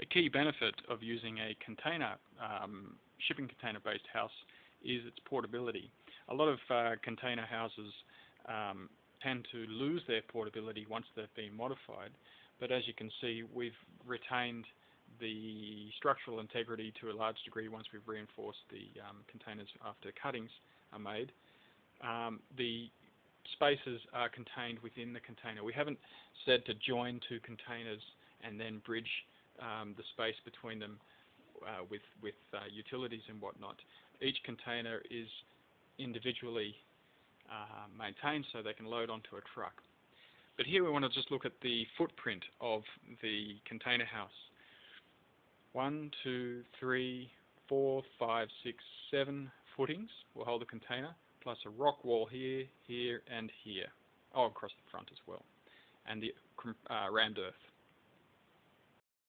The key benefit of using a container, um, shipping container based house is its portability. A lot of uh, container houses um, tend to lose their portability once they've been modified, but as you can see, we've retained the structural integrity to a large degree once we've reinforced the um, containers after cuttings are made. Um, the spaces are contained within the container. We haven't said to join two containers and then bridge um, the space between them uh, with, with uh, utilities and whatnot. Each container is individually uh, maintained so they can load onto a truck. But here we want to just look at the footprint of the container house. One, two, three, four, five, six, seven footings will hold the container, plus a rock wall here, here, and here. Oh, across the front as well. And the uh, rammed earth.